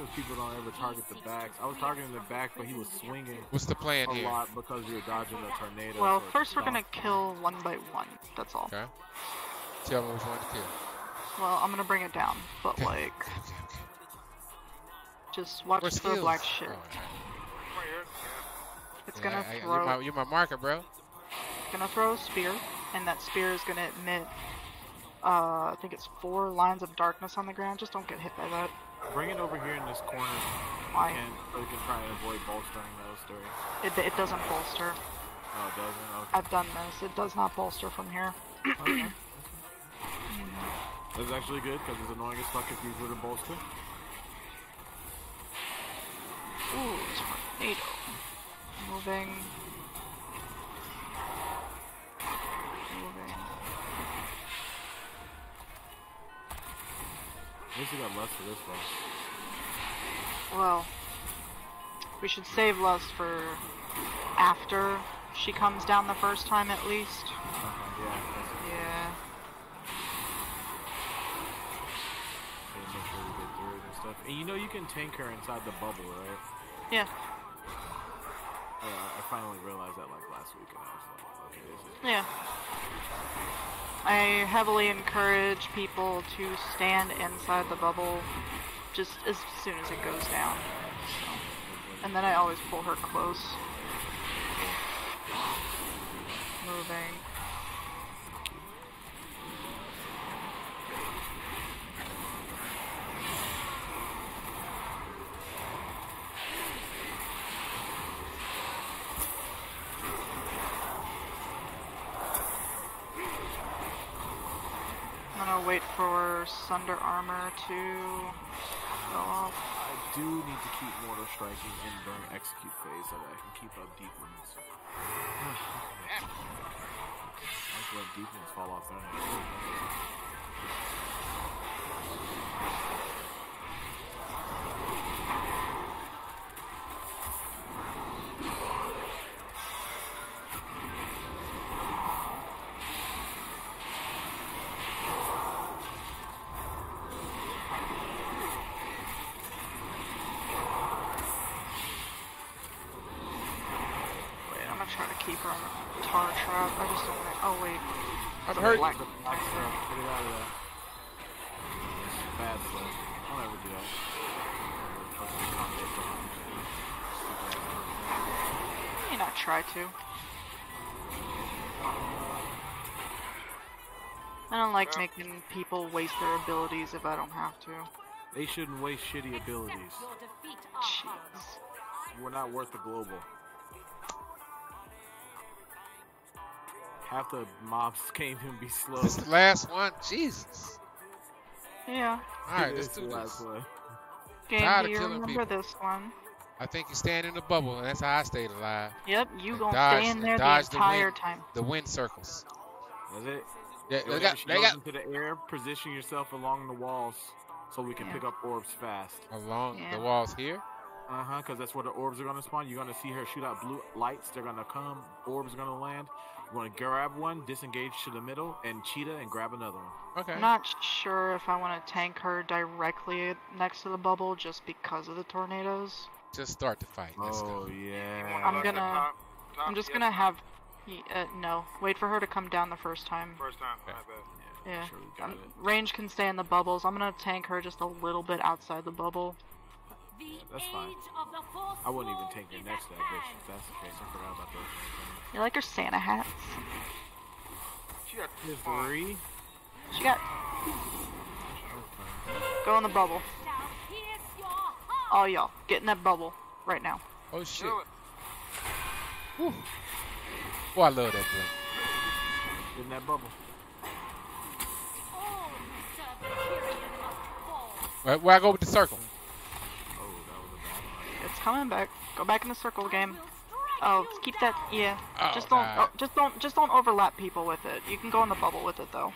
because people don't ever target the backs. I was targeting the back, but he was swinging What's the plan a here? lot because you're dodging the tornado. Well, so first we're gonna stopped. kill one by one. That's all. Okay. Tell me which one to kill. Well, I'm gonna bring it down, but Okay. like, Okay, okay. just watch Where's for heals? black shit. Oh, okay. It's Yeah, gonna I- I- throw, you're, my, you're my marker, bro. gonna throw a spear, and that spear is gonna emit, uh, I think it's four lines of darkness on the ground. Just don't get hit by that. Bring it over here in this corner, Why? and so we can try and avoid bolstering those three. It, it doesn't bolster. Oh, it doesn't. Okay. I've done this. It does not bolster from here. okay. That's actually good because it's annoying as fuck if you were to bolster. Ooh, tornado. Moving. Least we got less for this one. Well, we should save Lust for after she comes down the first time at least. Okay, yeah. Yeah. make sure we get through it and stuff. And you know you can tank her inside the bubble, right? Yeah. Uh, I finally realized that like last week, and I was like, okay, this is Yeah. I heavily encourage people to stand inside the bubble just as soon as it goes down. And then I always pull her close. Moving. I'm gonna wait for Sunder Armor to go off. I do need to keep mortal striking in during execute phase so that I can keep up defense. I just let defense fall off there. Wait, I'm gonna try to keep her on a tar trap. I just don't want to. Oh, wait. I'm hurt. Black. The black stuff, get it out of there. This bad stuff. Don't ever do that. Fucking combo behind you. May not try to. I don't like making people waste their abilities if I don't have to. They shouldn't waste shitty abilities. Uh-huh. Jeez. We're not worth the global. Half the mobs can't even be slow. This last one. Jesus. Yeah. All right, It let's do the this. last one. Game, Tired do you remember people. this one? I think you stand in the bubble, and that's how I stayed alive. Yep, you And gonna dodge- stay in there the dodge the entire wind. time. The wind circles. That's it. Yeah, they got, they got into the air. Position yourself along the walls so we can Yeah. pick up orbs fast. along Yeah. the walls here. Uh huh. Because that's where the orbs are gonna spawn. You're gonna see her shoot out blue lights. They're gonna come. Orbs are gonna land. You want to grab one, disengage to the middle, and cheetah and grab another one. Okay. I'm not sure if I want to tank her directly next to the bubble just because of the tornadoes. Just start the fight. Let's Oh go. yeah. I'm gonna- top- top I'm just yes, gonna have. Uh, no, wait for her to come down the first time. First time. Okay. My bad. Yeah. Sure, we got Um, it. range can stay in the bubbles. I'm gonna tank her just a little bit outside the bubble. That's fine. I wouldn't even take her next to that bitch if that's the case. I forgot about those. You like her Santa hats? She got There's three. She got. Go in the bubble. All y'all, get in that bubble right now. Oh shit. Do it. Whew. Boy, I love that blink. In that bubble. Where, where I go with the circle? Oh, that was a bad one. It's coming back. Go back in the circle game. Oh, keep that. Yeah. Oh, just don't. God. Oh, just don't. Just don't overlap people with it. You can go in the bubble with it though.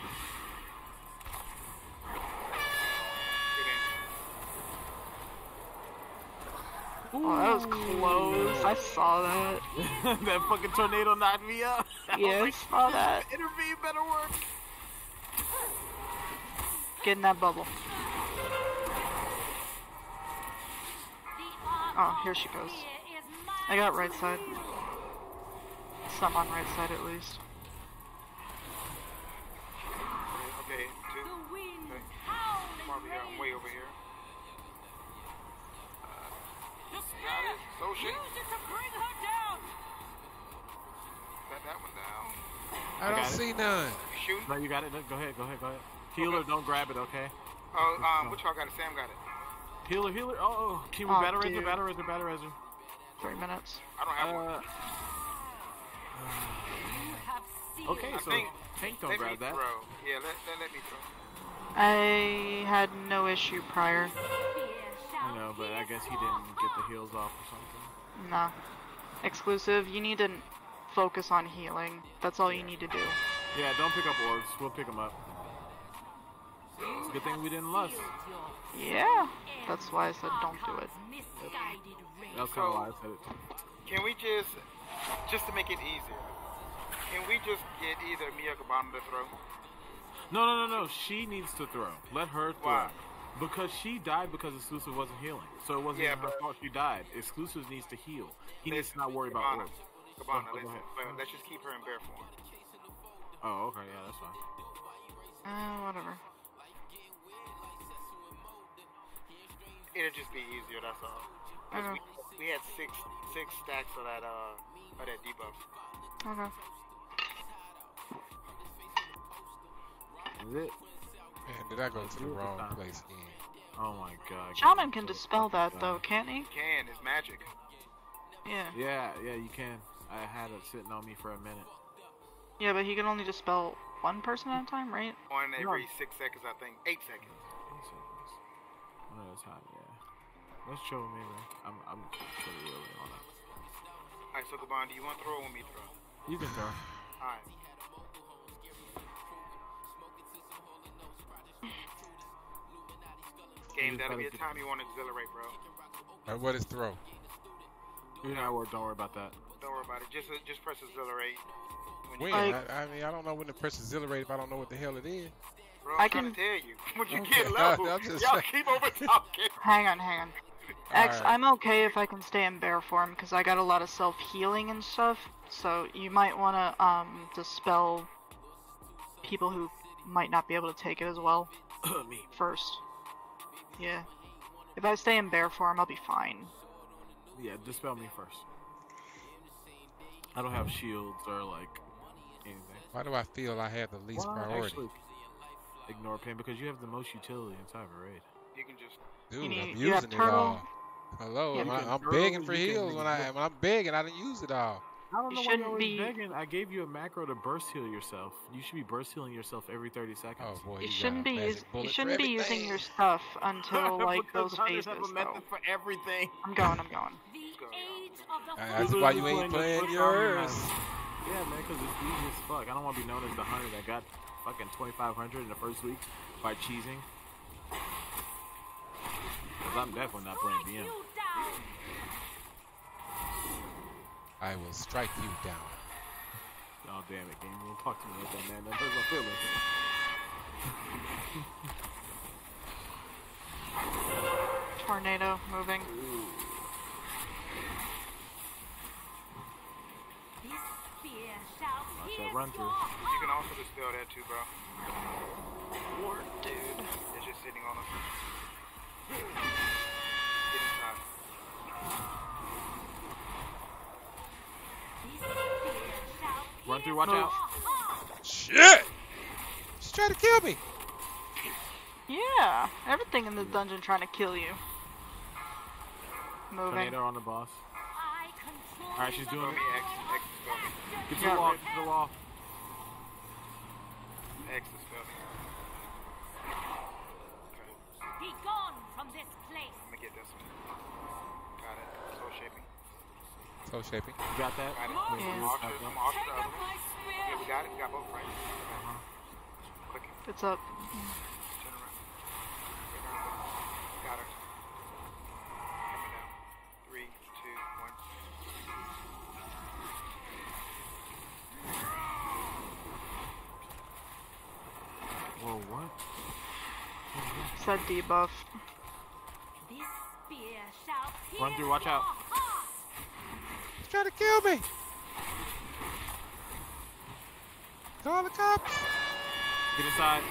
Oh, that was close. I saw that. that fucking tornado knocked me up. I was Yeah, I saw that. Intervene better work. Get in that bubble. Oh, here she goes. I got right side. Some on right side at least. Okay, two. Okay. I'm over here. I'm way over here. Uh, got it. So shit. Set that one down. I don't got it. see none. You shooting? No, you got it. Go ahead. Go ahead. Go ahead. Healer, don't grab it. Okay. Oh, um, which one got it? Sam got it. Healer, healer. Oh, oh. Can we Oh, battle razor, dude. battle razor, battle razor? Three minutes. I don't have one. Uh, okay, I so think- Tank don't grab that. throw. Yeah, let, let, let me throw. I had no issue prior. You know, but I guess he didn't get the heals off or something. No. Exclusive, you need to focus on healing. That's all you need to do. Yeah, don't pick up orbs. We'll pick them up. It's a good thing we didn't lust. Yeah. That's why I said don't do it. That's kind of why I said it. Can we just, just to make it easier, can we just get either me or Cabana to throw? No, no, no, no. She needs to throw. Let her throw. Why? Because she died because exclusive wasn't healing. So it wasn't Yeah, her fault she died. Exclusive needs to heal. He needs to not worry about Cabana, orbs. Cabana, Go- go let's, ahead. wait, let's just keep her in bear form. Oh, okay, yeah, that's fine. Uh, whatever. It'll just be easier, that's all. 'Cause Okay. we, we had six six stacks of that uh of that debuff. Okay. Is it? Man, did I go to the wrong place again? Oh my god. Shaman can dispel that though, can't he? Can it's magic. Yeah. Yeah, yeah, you can. I had it sitting on me for a minute. Yeah, but he can only dispel one person at a time, right? One No. every six seconds, I think. Eight seconds. Eight seconds. One at a time, yeah. Let's show me, man. I'm, I'm pretty early on that. Alright, so Cabana, do you want to throw or want me to throw? You can throw. Alright. Game, that'll be a time you want to exhilarate, bro. Uh, what is throw? You're not worried. Don't worry about that. Don't worry about it. Just just press exhilarate. When When? Like- I, I mean, I don't know when to press exhilarate if I don't know what the hell it is. bro, I'm I can- tell you. When you Okay. get low, I'm just y'all keep over talking. Hang on, hang on. X, Alright. I'm okay if I can stay in bear form because I got a lot of self healing and stuff. So you might want to um dispel people who might not be able to take it as well me. first. Yeah. If I stay in bear form, I'll be fine. Yeah, dispel me first. I don't have shields or like anything. Why do I feel I have the least Why priority? actually ignore pain because you have the most utility inside of a raid. You can just. Dude, You I'm need- using it turtle. all. Hello, Yeah, I'm, I'm begging for heals when I when I'm begging. I didn't use it all. I don't You know why shouldn't you're be- begging. I gave you a macro to burst heal yourself. You should be burst healing yourself every 30 seconds. Oh boy, You got shouldn't a be magic you shouldn't be using your stuff until like those hunters phases. have a Though. method for everything. I'm going. I'm going. go. Uh, That's why you ain't playing yours. Yeah, man, because it's easy as fuck. I don't want to be known as the hunter that got fucking 2,500 in the first week by cheesing. Because I'm definitely not playing BM. I will strike you down. Oh, damn it, game. You don't talk to me like that, man. That hurts my feelings. Tornado moving. Watch that run through. You can also dispel that too, bro. Lord, dude. It's just sitting on us. Get inside. Run through, watch Move. out. Shit! She's trying to kill me. Yeah, everything in this dungeon trying to kill you. Moving. Tornado on the boss. Alright, she's doing it. X. X. Get to Yeah. the wall, to the wall. X dispel me. This place. Let me get this one. Got it. Soul shaping. Soul shaping. You got that? Got it. Yeah. I'm off to- I'm off to the Take other one. Yeah, we got it. We got both right. Uh-huh. Click it. It's up. Turn around. Got her. Coming down. Three, two, one. Whoa, what? Said debuff. This fear shall Run through, watch out. He's trying to kill me. Call the cops. Get inside.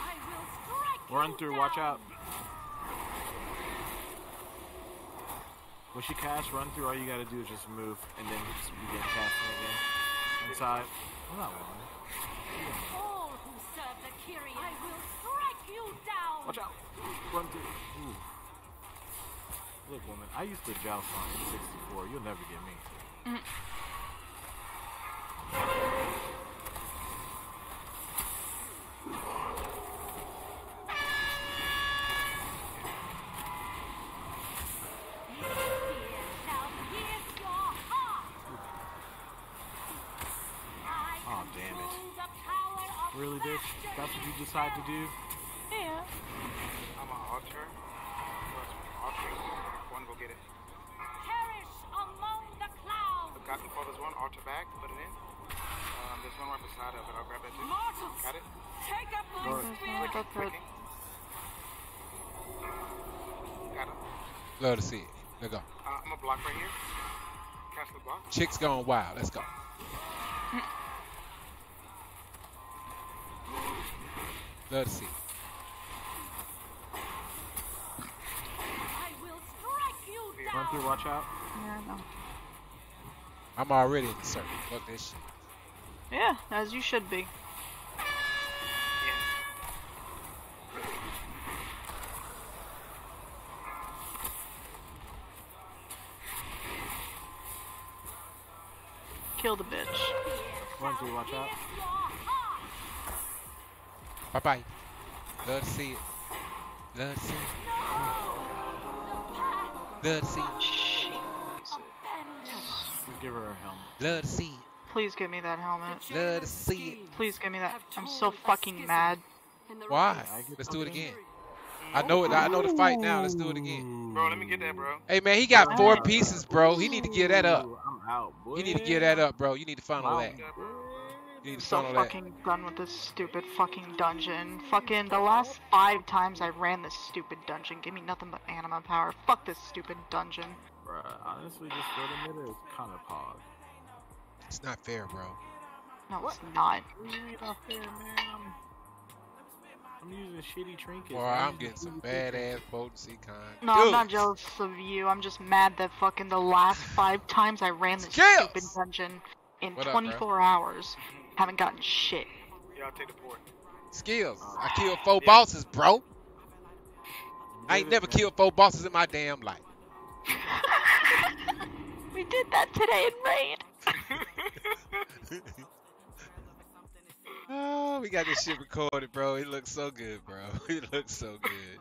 I will strike Run through, watch out. When she casts run through, all you gotta do is just move and then just begin casting again. Inside. I'm not lying. All who serve the Kyrian, I will strike you down. Watch out! Run through. Ooh. Look, woman, I used to joust on N64. You'll never get me. Fear you decide to do? Yeah. I'm an altar. Altars. One, go get it. Perish among the clouds. Got the there's one altar back. Put it in. Um, there's one right beside of it. I'll grab that too. Mortals, Got it. take up my Lord. spear. Look at. Got him. Love to see it. Let's go. Uh, I'm a block right here. Cast the block. Chicks gone wild. Let's go. Love to see it. I will strike you down. Run through, watch out. Yeah, no. I'm already in the circle. Fuck this shit. Yeah, as you should be. Kill the bitch. Run through, watch out. Pierce your heart. Bye bye. Let's see Let's see Let's see give her her helmet. Love to see. Please give me that helmet. Let's see. Please give me that. I'm so fucking mad. Why? Let's do it again. I know it. I know the fight now. Let's do it again. Bro, let me get that, bro. Hey man, he got four pieces, bro. He need to give that up. Ooh, I'm out, boy. You need to give that up, bro. You need to funnel Wow. that. Yeah, bro. You need to So funnel that. fucking done with this stupid fucking dungeon. Fucking the last five times I ran this stupid dungeon, give me nothing but anima power. Fuck this stupid dungeon. Bruh, honestly, just go to middle is kind of hard. It's not fair, bro. No, it's not. What do not fair, man? I'm, I'm using shitty trinkets. Boy, man. I'm getting some badass potency con. No, I'm not jealous of you. I'm just mad that fucking the last five times I ran this Scales! stupid dungeon in What up, 24 hours, haven't gotten shit. Yeah, I'll take the port. Skills. I killed ah, four bosses, bro. I ain't never killed four bosses in my damn life. we did that today in raid. oh, we got this shit recorded, bro. It looks so good, bro. It looks so good.